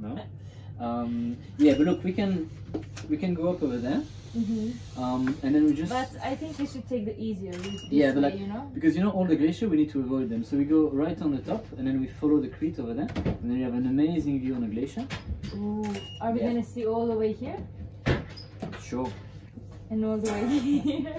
No. Um, yeah, but look, we can we can go up over there, Mm-hmm. um, and then we just But I think we should take the easier route. Yeah, but like- you know. because you know all the glacier, we need to avoid them. So we go right on the top, and then we follow the crete over there, and then you have an amazing view on the glacier. Ooh. Are we Yeah. gonna see all the way here Sure. and all the way here? Yeah.